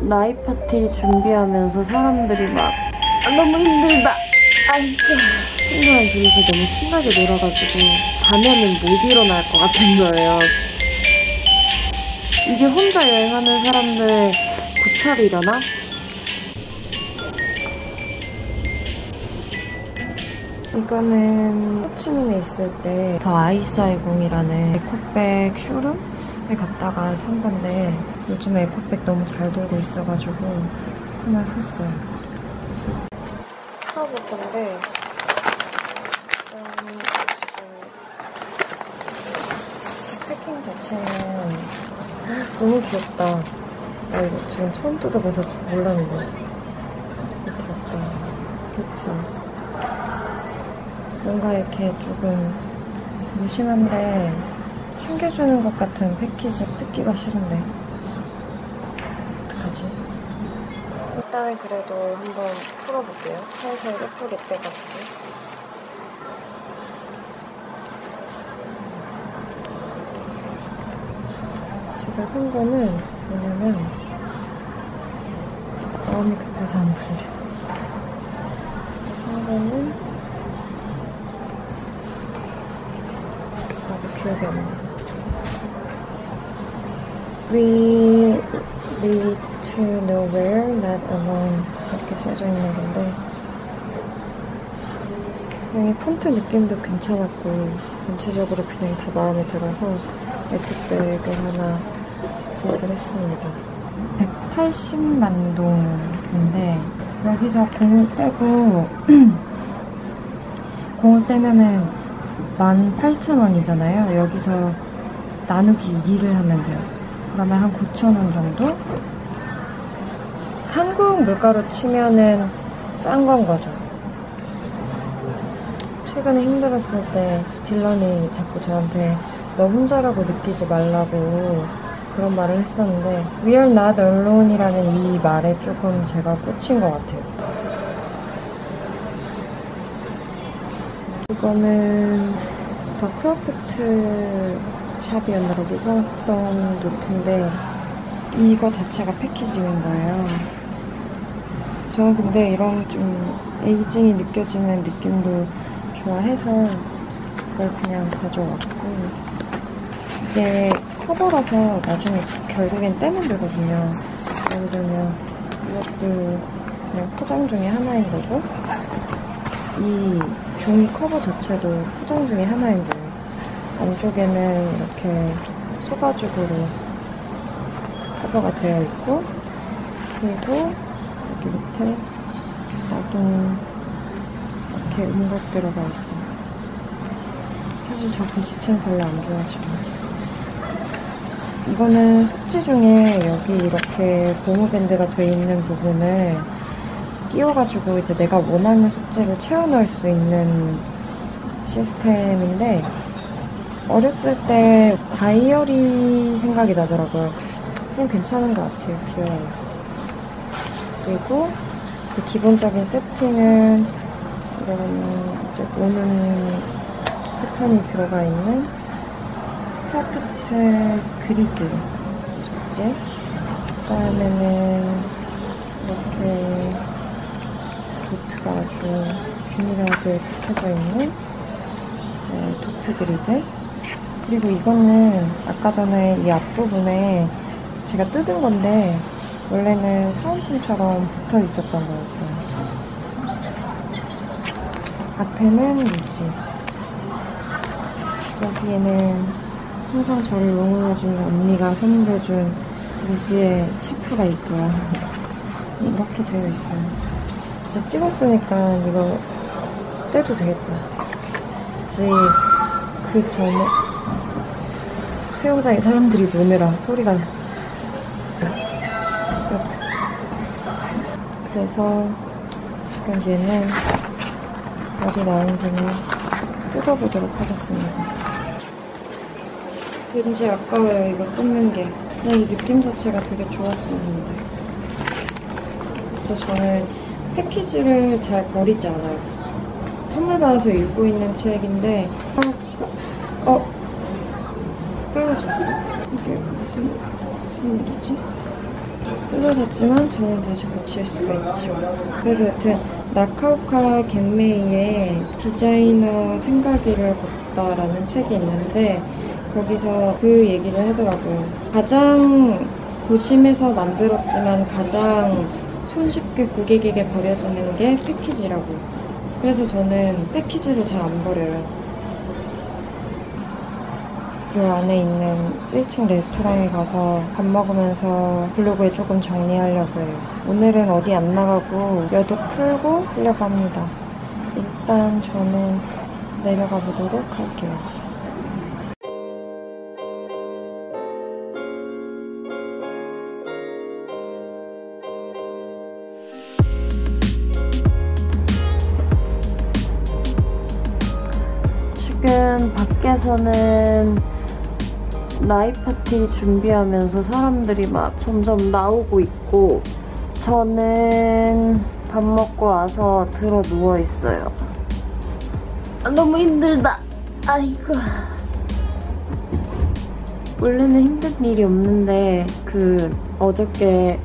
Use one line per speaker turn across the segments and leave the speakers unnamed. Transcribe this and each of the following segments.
나이 파티 준비하면서 사람들이 막 아, 너무 힘들다. 아이고 친구랑 둘이서 너무 신나게 놀아가지고 자면은 못 일어날 것 같은 거예요. 이게 혼자 여행하는 사람들의 고찰이려나? 이거는 호치민에 있을 때 더 아이사이공이라는 에코백 쇼룸 에 갔다가 산 건데 요즘에 에코백 너무 잘 돌고 있어가지고 하나 샀어요. 풀어볼 건데 일단 지금 패킹 자체는 너무 귀엽다. 나 이거 지금 처음 뜯어봐서 좀 몰랐는데 되게 귀엽다. 예쁘다. 뭔가 이렇게 조금 무심한데 챙겨주는 것 같은 패키지 뜯기가 싫은데 어떡하지? 일단은 그래도 한번 풀어볼게요. 살살 예쁘게 떼가지고 제가 산 거는 뭐냐면 마음이 급해서 안 풀려. 제가 산 거는 나도 기억이 안 나. We read to nowhere, not alone. 이렇게 써져 있는 건데, 그냥 이 폰트 느낌도 괜찮았고, 전체적으로 그냥 다 마음에 들어서 에코백을 하나 구입을 했습니다. 180만 동인데, 여기서 공을 떼고, 공을 떼면은 18,000원이잖아요. 여기서 나누기 2를 하면 돼요. 그러면 한 9,000원 정도? 한국 물가로 치면은 싼 건 거죠. 최근에 힘들었을 때 딜런이 자꾸 저한테 너 혼자라고 느끼지 말라고 그런 말을 했었는데 We are not alone이라는 이 말에 조금 제가 꽂힌 것 같아요. 이거는 더 크로프트 샵이었나 거기서 샀던 노트인데 이거 자체가 패키징인 거예요. 저는 근데 이런 좀 에이징이 느껴지는 느낌도 좋아해서 이걸 그냥 가져왔고 이게 커버라서 나중에 결국엔 떼면 되거든요. 예를 들면 이것도 그냥 포장 중에 하나인 거고 이 종이 커버 자체도 포장 중에 하나인 거예요. 안쪽에는 이렇게 소가죽으로 커버가 되어 있고 그리고 여기 밑에 낙인 이렇게 음각 들어가 있어요. 사실 저 글씨체는 별로 안 좋아하지만 이거는 속지 중에 여기 이렇게 고무밴드가 돼 있는 부분을 끼워가지고 이제 내가 원하는 숙제를 채워 넣을 수 있는 시스템인데 어렸을 때 다이어리 생각이 나더라고요. 그냥 괜찮은 것 같아요. 귀여워요. 그리고 이제 기본적인 세팅은 이런 이제 오는 패턴이 들어가 있는 퍼펙트 그리드 숙제 그다음에는 이렇게 도트가 아주 균일하게 찍혀져 있는 이제 도트 그리드 그리고 이거는 아까 전에 이 앞부분에 제가 뜯은 건데 원래는 사은품처럼 붙어 있었던 거였어요. 앞에는 무지 여기에는 항상 저를 응원해주는 언니가 선물해준 무지의 샤프가 있고요. 이렇게 되어 있어요. 진짜 찍었으니까 이거 떼도 되겠다. 그 전에 수영장에 사람들이 노느라 소리가 나. 그래서 지금 얘는 여기 나온 김에 뜯어보도록 하겠습니다. 왠지 아까워요, 이거 뜯는 게. 그냥 이 느낌 자체가 되게 좋았었는데. 그래서 저는 패키지를 잘 버리지 않아요. 선물 받아서 읽고 있는 책인데, 아, 까- 어? 끊어졌어. 이게 무슨, 무슨 일이지? 뜯어졌지만 저는 다시 고칠 수가 있죠. 그래서 여튼 나카오카 겐메이의 디자이너 생각이를 걷다라는 책이 있는데 거기서 그 얘기를 하더라고요. 가장 고심해서 만들었지만 가장 손쉽게 고객에게 버려지는 게 패키지라고. 그래서 저는 패키지를 잘 안 버려요. 이 안에 있는 1층 레스토랑에 가서 밥 먹으면서 블로그에 조금 정리하려고 해요. 오늘은 어디 안 나가고 여도 풀고 하려고 합니다. 일단 저는 내려가 보도록 할게요. 지금 밖에서는 나이 파티 준비하면서 사람들이 막 점점 나오고 있고 저는 밥 먹고 와서 들어 누워 있어요. 아, 너무 힘들다. 아이고. 원래는 힘든 일이 없는데 그 어저께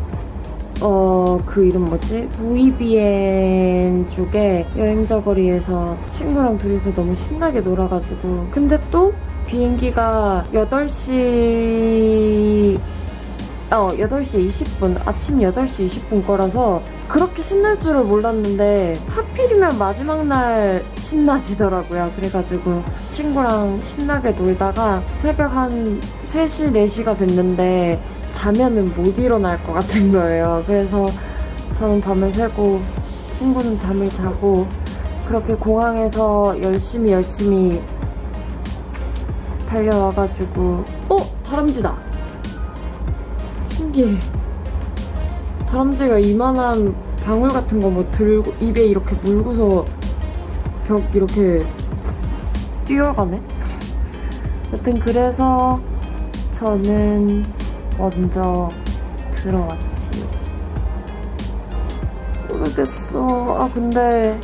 어, 그 이름 뭐지? 부이비엔 쪽에 여행자 거리에서 친구랑 둘이서 너무 신나게 놀아가지고. 근데 또 비행기가 8시, 어, 8시 20분, 아침 8시 20분 거라서 그렇게 신날 줄을 몰랐는데 하필이면 마지막 날 신나지더라고요. 그래가지고 친구랑 신나게 놀다가 새벽 한 3시, 4시가 됐는데 자면은 못 일어날 것 같은 거예요. 그래서 저는 밤을 새고 친구는 잠을 자고 그렇게 공항에서 열심히 열심히 달려와가지고 어? 다람쥐다! 신기해. 다람쥐가 이만한 방울 같은 거 뭐 들고 입에 이렇게 물고서 벽 이렇게 뛰어가네? 여튼 그래서 저는 먼저 들어왔지. 모르겠어. 아, 근데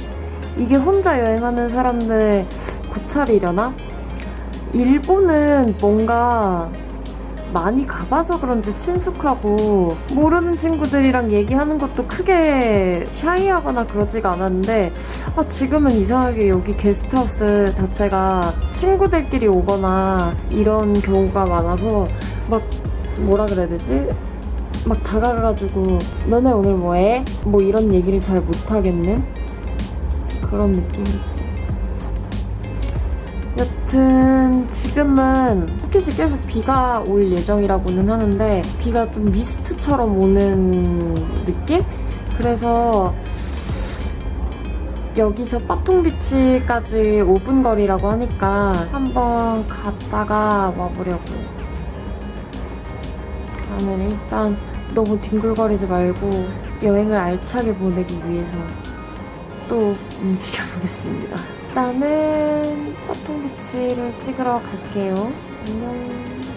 이게 혼자 여행하는 사람들의 고찰이려나? 일본은 뭔가 많이 가봐서 그런지 친숙하고 모르는 친구들이랑 얘기하는 것도 크게 샤이하거나 그러지가 않았는데 아, 지금은 이상하게 여기 게스트하우스 자체가 친구들끼리 오거나 이런 경우가 많아서 막 뭐라 그래야 되지? 막 다가가가지고 너네 오늘 뭐해? 뭐 이런 얘기를 잘 못하겠는? 그런 느낌이지. 여튼 지금은 푸켓이 계속 비가 올 예정이라고는 하는데 비가 좀 미스트처럼 오는 느낌? 그래서 여기서 빠통비치까지 5분 거리라고 하니까 한번 갔다가 와보려고요. 저는 일단 너무 뒹굴거리지 말고 여행을 알차게 보내기 위해서 또 움직여보겠습니다. 일단은 파통비치를 찍으러 갈게요. 안녕.